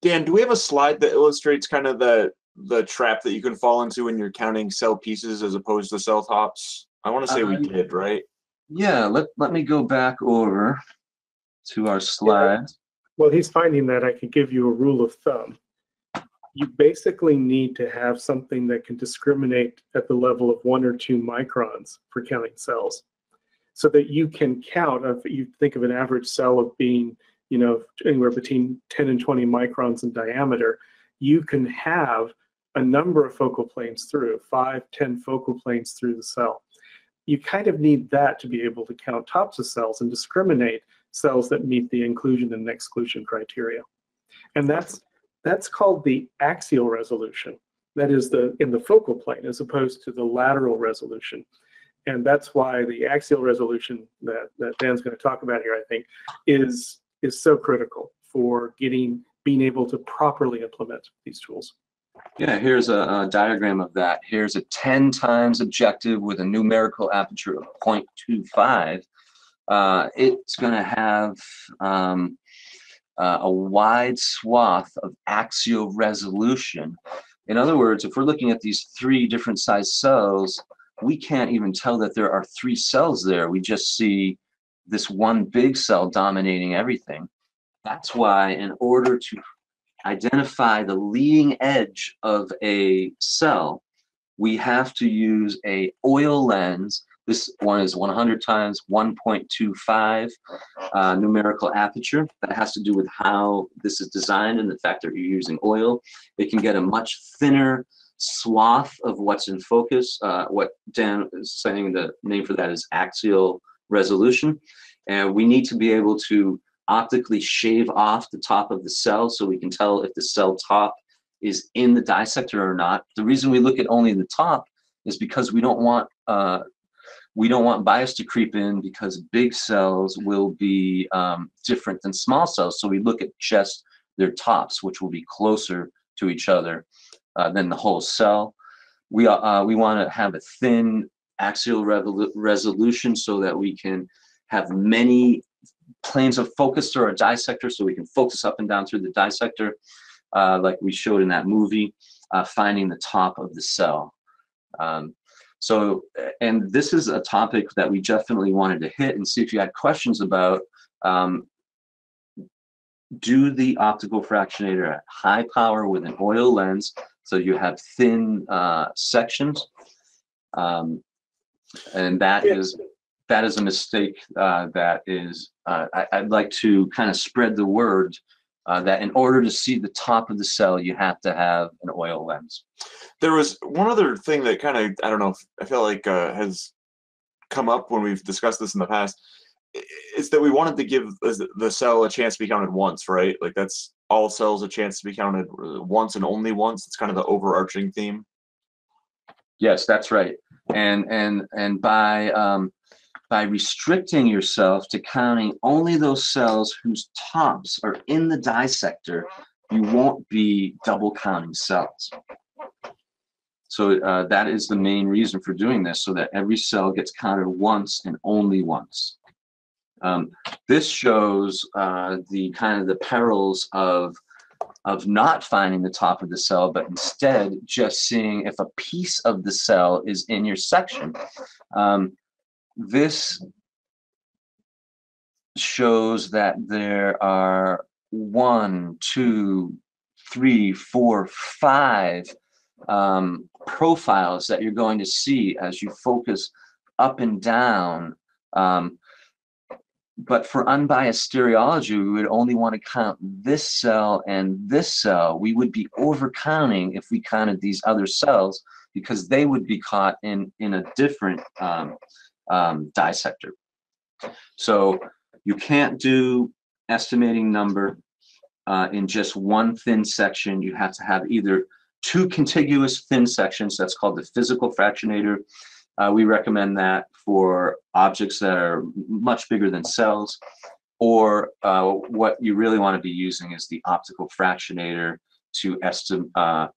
Dan, do we have a slide that illustrates kind of the the trap that you can fall into when you're counting cell pieces as opposed to cell tops? I want to say uh, we did, right? Yeah, let, let me go back over to our slide. Well, he's finding that I could give you a rule of thumb you basically need to have something that can discriminate at the level of one or two microns for counting cells so that you can count if you think of an average cell of being you know anywhere between 10 and 20 microns in diameter you can have a number of focal planes through five, ten focal planes through the cell. You kind of need that to be able to count tops of cells and discriminate cells that meet the inclusion and exclusion criteria. And that's that's called the axial resolution. That is the in the focal plane as opposed to the lateral resolution. And that's why the axial resolution that, that Dan's going to talk about here, I think, is is so critical for getting being able to properly implement these tools. Yeah, here's a, a, diagram of that. Here's a 10 times objective with a numerical aperture of 0.25. Uh, it's going to have um, uh, a wide swath of axial resolution. In other words, if we're looking at these three different size cells, we can't even tell that there are three cells there. We just see this one big cell dominating everything. That's why in order to identify the leading edge of a cell, we have to use a oil lens. This one is 100 times 1.25 uh, numerical aperture. That has to do with how this is designed and the fact that you're using oil. It can get a much thinner swath of what's in focus. Uh, what Dan is saying, the name for that is axial resolution. And we need to be able to optically shave off the top of the cell so we can tell if the cell top is in the disector or not. The reason we look at only the top is because we don't want uh, we don't want bias to creep in because big cells will be um, different than small cells. So we look at just their tops, which will be closer to each other uh, than the whole cell. We, uh, we want to have a thin axial resolution so that we can have many planes of focus through our disector so we can focus up and down through the disector uh, like we showed in that movie, uh, finding the top of the cell. Um, so, and this is a topic that we definitely wanted to hit and see if you had questions about. Um, do the optical fractionator at high power with an oil lens, so you have thin uh, sections, um, and that yeah. is that is a mistake uh, that is. Uh, I, would like to kind of spread the word uh, that in order to see the top of the cell, you have to have an oil lens. There was one other thing that kind of, I don't know, I feel like uh, has come up when we've discussed this in the past, is that we wanted to give the cell a chance to be counted once, right? Like that's all cells a chance to be counted uh, once and only once. It's kind of the overarching theme. Yes, that's right. And and and by um, by restricting yourself to counting only those cells whose tops are in the disector, you won't be double counting cells. So uh, that is the main reason for doing this, so that every cell gets counted once and only once. Um, this shows uh, the kind of the perils of of not finding the top of the cell, but instead just seeing if a piece of the cell is in your section. Um, this shows that there are one, two, three, four, five um, profiles that you're going to see as you focus up and down. Um, but for unbiased stereology, we would only want to count this cell and this cell. We would be overcounting if we counted these other cells because they would be caught in, in a different um, um, disector. So you can't do estimating number uh, in just one thin section. You have to have either two contiguous thin sections. That's called the physical fractionator. Uh, we recommend that for objects that are much bigger than cells. Or uh, what you really want to be using is the optical fractionator to estimate. Uh,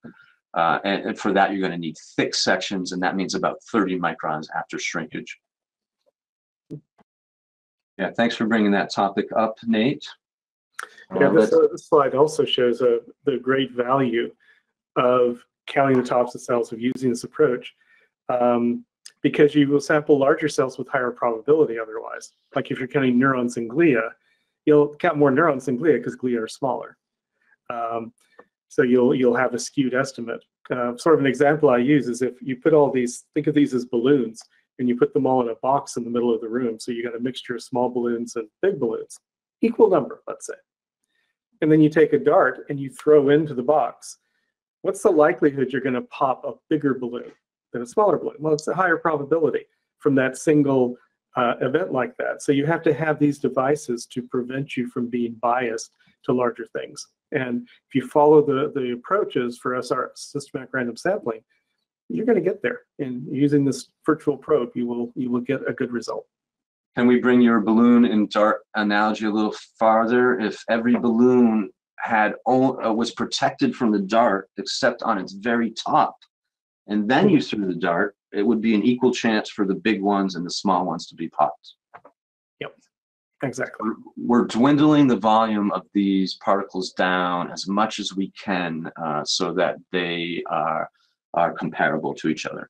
uh, and, and for that, you're going to need thick sections, and that means about 30 microns after shrinkage. Yeah, thanks for bringing that topic up, Nate. Yeah, this, uh, this slide also shows uh, the great value of counting the tops of cells of using this approach um, because you will sample larger cells with higher probability otherwise. Like if you're counting neurons in glia, you'll count more neurons in glia because glia are smaller. Um, so you'll you'll have a skewed estimate. Uh, sort of an example I use is if you put all these, think of these as balloons and you put them all in a box in the middle of the room. So you got a mixture of small balloons and big balloons, equal number, let's say. And then you take a dart and you throw into the box. What's the likelihood you're going to pop a bigger balloon than a smaller balloon? Well, it's a higher probability from that single uh, event like that. So you have to have these devices to prevent you from being biased to larger things. And if you follow the, the approaches for SR systematic random sampling, you're going to get there. And using this virtual probe, you will you will get a good result. Can we bring your balloon and dart analogy a little farther? If every balloon had uh, was protected from the dart except on its very top, and then you threw the dart, it would be an equal chance for the big ones and the small ones to be popped. Yep, exactly. We're dwindling the volume of these particles down as much as we can uh, so that they are are comparable to each other.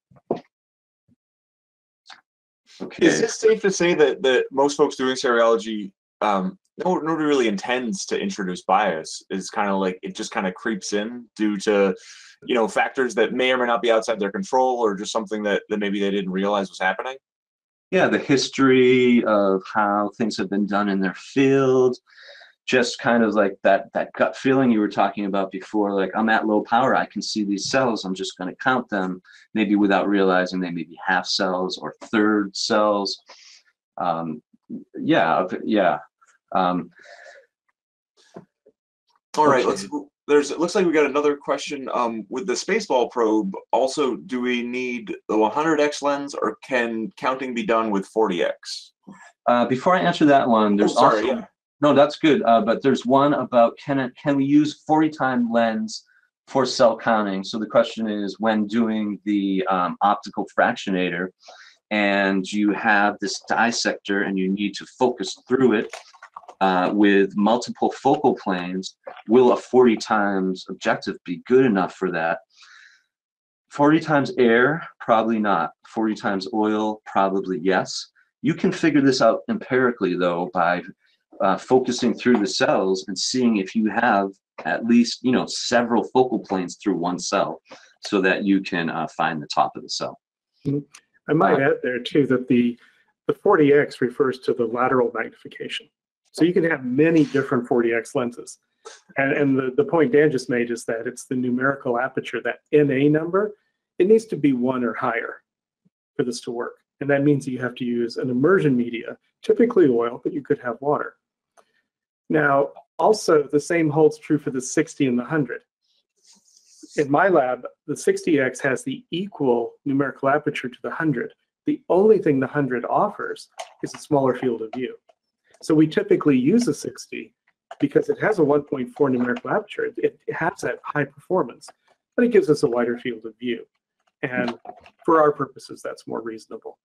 Okay. Is it safe to say that that most folks doing stereology um, no, nobody really intends to introduce bias. It's kind of like it just kind of creeps in due to, you know, factors that may or may not be outside their control or just something that, that maybe they didn't realize was happening. Yeah, the history of how things have been done in their field, just kind of like that that gut feeling you were talking about before like i'm at low power i can see these cells i'm just going to count them maybe without realizing they may be half cells or third cells. Um, yeah yeah um, all right let's there's it looks like we got another question um, with the spaceball probe also do we need the 100x lens or can counting be done with 40x uh, before i answer that one there's oh, sorry, also yeah. No, that's good. Uh, but there's one about can it, can we use 40 time lens for cell counting? So the question is when doing the um, optical fractionator and you have this disector and you need to focus through it uh, with multiple focal planes, will a 40 times objective be good enough for that? 40 times air, probably not. 40 times oil, probably yes. You can figure this out empirically though by uh, focusing through the cells and seeing if you have at least you know several focal planes through one cell so that you can uh, find the top of the cell I might add there too that the the 40x refers to the lateral magnification. So you can have many different 40x lenses. And, and the, the point Dan just made is that it's the numerical aperture, that NA number, it needs to be one or higher for this to work. And that means you have to use an immersion media, typically oil, but you could have water. Now, also the same holds true for the 60 and the 100. In my lab, the 60x has the equal numerical aperture to the 100. The only thing the 100 offers is a smaller field of view. So we typically use a 60 because it has a 1.4 numerical aperture. It, has that high performance, but it gives us a wider field of view. And for our purposes, that's more reasonable.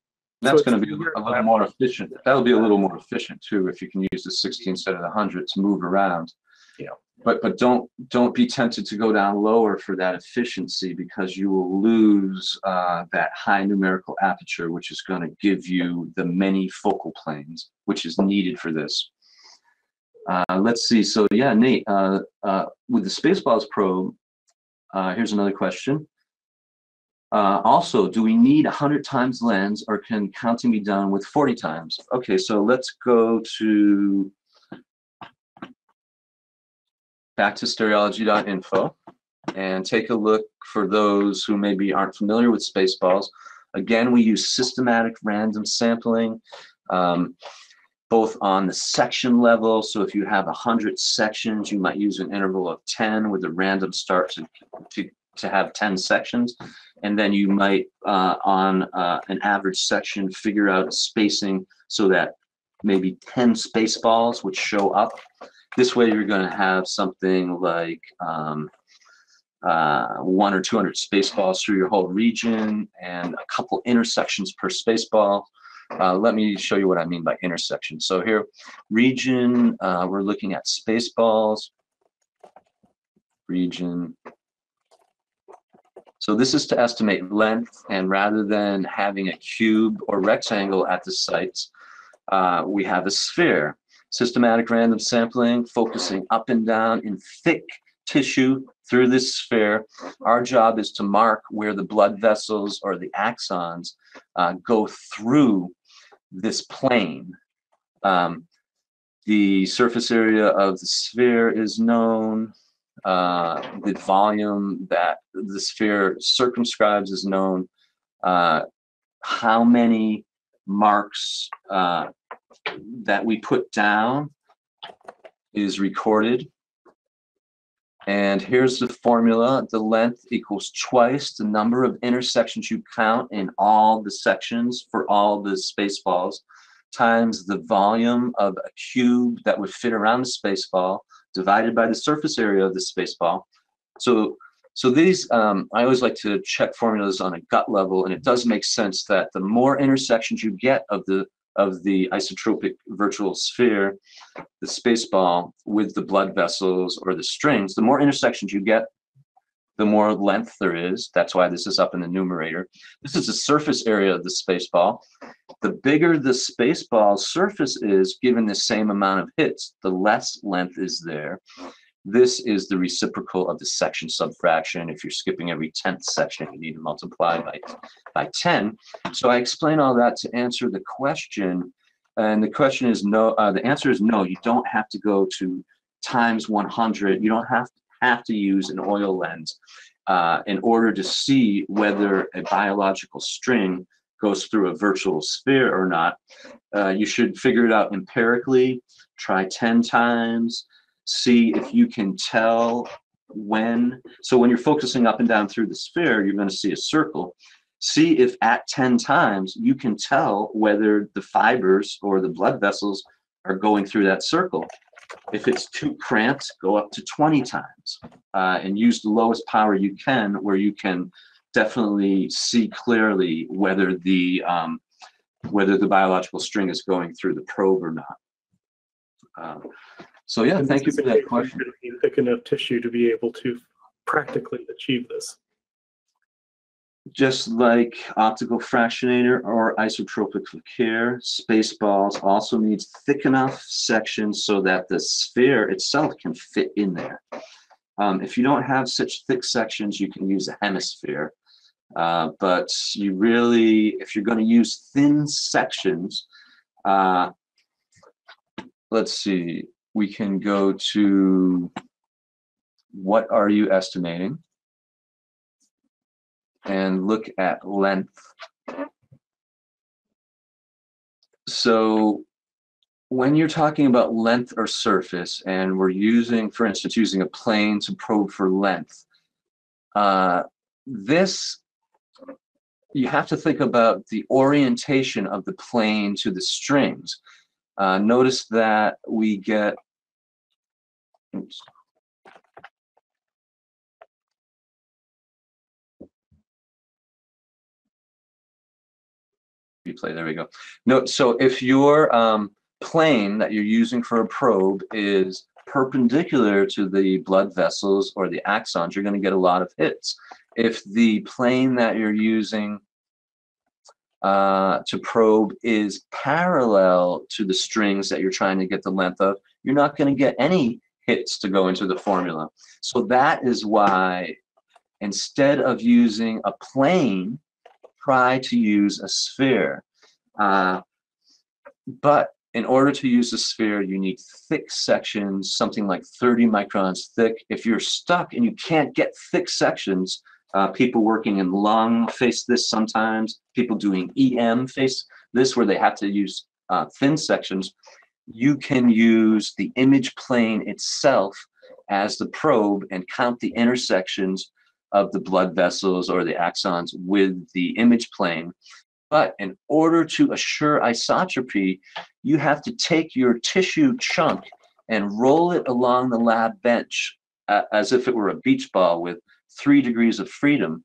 That's going to be a little more efficient. That'll be a little more efficient too if you can use the 60 instead of the 100 to move around. Yeah. but but don't don't be tempted to go down lower for that efficiency because you will lose uh, that high numerical aperture which is going to give you the many focal planes which is needed for this. Uh, let's see. So yeah nate uh, uh, with the spaceballs probe uh, here's another question uh, also, do we need 100 times lens or can counting be done with 40 times? Okay, so let's go to back to stereology.info and take a look for those who maybe aren't familiar with Spaceballs. Again, we use systematic random sampling, um, both on the section level. So if you have 100 sections, you might use an interval of 10 with a random start to, to, to have 10 sections and then you might uh, on uh, an average section figure out spacing so that maybe 10 space balls would show up. This way you're going to have something like um, uh, one or 200 space balls through your whole region and a couple intersections per space ball. Uh, let me show you what I mean by intersection. So here, region, uh, we're looking at space balls, region, so this is to estimate length, and rather than having a cube or rectangle at the sites, uh, we have a sphere. Systematic random sampling, focusing up and down in thick tissue through this sphere. Our job is to mark where the blood vessels or the axons uh, go through this plane. Um, the surface area of the sphere is known uh, the volume that the sphere circumscribes is known, uh, how many marks uh, that we put down is recorded. And here's the formula. The length equals twice the number of intersections you count in all the sections for all the space balls times the volume of a cube that would fit around the space ball divided by the surface area of the space ball. So, so these, um, I always like to check formulas on a gut level, and it does make sense that the more intersections you get of the of the isotropic virtual sphere, the space ball with the blood vessels or the strings, the more intersections you get, the more length there is. That's why this is up in the numerator. This is the surface area of the space ball. The bigger the spaceball surface is given the same amount of hits, the less length is there. This is the reciprocal of the section subfraction. If you're skipping every 10th section, you need to multiply by, by 10. So I explain all that to answer the question. And the question is no, uh, the answer is no, you don't have to go to times 100. You don't have, have to use an oil lens uh, in order to see whether a biological string goes through a virtual sphere or not. Uh, you should figure it out empirically, try 10 times, see if you can tell when. So when you're focusing up and down through the sphere, you're going to see a circle. See if at 10 times you can tell whether the fibers or the blood vessels are going through that circle. If it's too cramped, go up to 20 times uh, and use the lowest power you can where you can definitely see clearly whether the um, whether the biological string is going through the probe or not. Um, so yeah, And thank you for that question. you're need Thick enough tissue to be able to practically achieve this. Just like optical fractionator or isotropic Fakir, Spaceballs also needs thick enough sections so that the sphere itself can fit in there. Um, if you don't have such thick sections, you can use a hemisphere. Uh, but you really, if you're going to use thin sections, uh, let's see, we can go to what are you estimating? and look at length. So when you're talking about length or surface, and we're using, for instance, using a plane to probe for length, uh, this, you have to think about the orientation of the plane to the strings. Uh, notice that we get, oops, replay. There we go. No, so if your um, plane that you're using for a probe is perpendicular to the blood vessels or the axons, you're going to get a lot of hits. If the plane that you're using uh, to probe is parallel to the strings that you're trying to get the length of, you're not going to get any hits to go into the formula. So that is why instead of using a plane, try to use a sphere. Uh, but in order to use a sphere, you need thick sections, something like 30 microns thick. If you're stuck and you can't get thick sections, uh, people working in lung face this sometimes, people doing EM face this where they have to use uh, thin sections. You can use the image plane itself as the probe and count the intersections of the blood vessels or the axons with the image plane. But in order to assure isotropy, you have to take your tissue chunk and roll it along the lab bench uh, as if it were a beach ball with three degrees of freedom.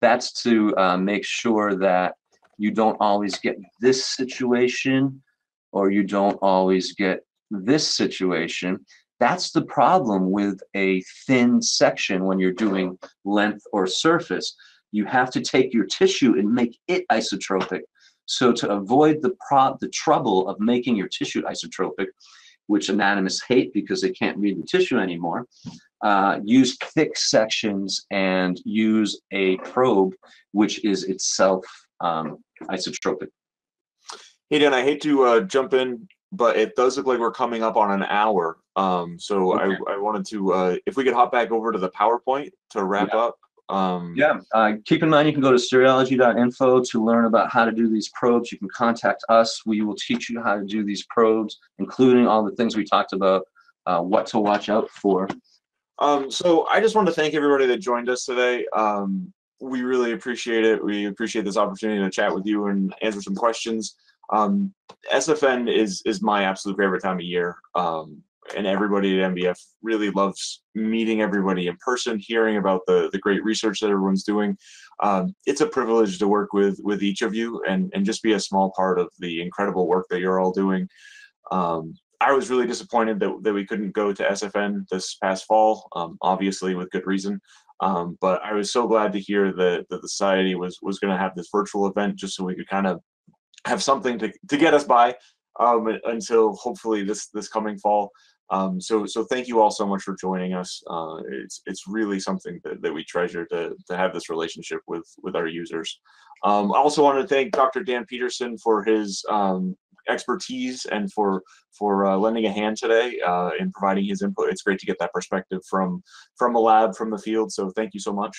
That's to uh, make sure that you don't always get this situation or you don't always get this situation. That's the problem with a thin section when you're doing length or surface. You have to take your tissue and make it isotropic. So to avoid the pro the trouble of making your tissue isotropic, which anatomists hate because they can't read the tissue anymore, uh, use thick sections and use a probe which is itself um, isotropic. Hey Dan, I hate to uh, jump in, but it does look like we're coming up on an hour. Um, so Okay. I, I wanted to, uh, if we could hop back over to the PowerPoint to wrap Yeah. up. Um, Yeah, uh, keep in mind you can go to stereology.info to learn about how to do these probes. You can contact us. We will teach you how to do these probes, including all the things we talked about, uh, what to watch out for. Um, so I just want to thank everybody that joined us today. Um, we really appreciate it. We appreciate this opportunity to chat with you and answer some questions. Um, SFN is is my absolute favorite time of year. Um, and everybody at MBF really loves meeting everybody in person, hearing about the the great research that everyone's doing. Um, it's a privilege to work with with each of you and and just be a small part of the incredible work that you're all doing. Um, I was really disappointed that, that we couldn't go to SFN this past fall, um, obviously with good reason. Um, but I was so glad to hear that, that the society was was going to have this virtual event just so we could kind of have something to, to get us by um, until hopefully this this coming fall. Um, so so thank you all so much for joining us. Uh, it's it's really something that, that we treasure to to have this relationship with with our users. Um, I also want to thank Dr. Dan Peterson for his um, expertise and for for uh, lending a hand today uh, in providing his input. It's great to get that perspective from from a lab from the field. So thank you so much.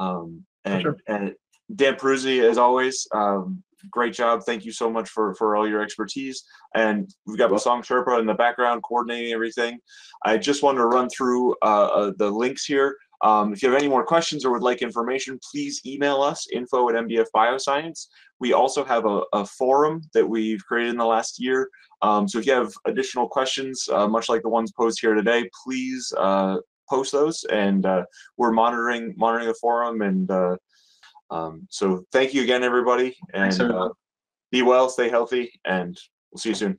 Um, and, Sure. and Dan Peruzzi, as always, um, great job. Thank you so much for for all your expertise. And we've got Pasang Sherpa in the background coordinating everything. I just wanted to run through uh, uh, the links here. Um, if you have any more questions or would like information, please email us info at MBF Bioscience. We also have a, a forum that we've created in the last year. Um, so if you have additional questions, uh, much like the ones posed here today, please uh, post those. And uh, we're monitoring monitoring the forum. And uh, um, so thank you again, everybody. And Thanks, uh, be well, stay healthy, and we'll see you soon.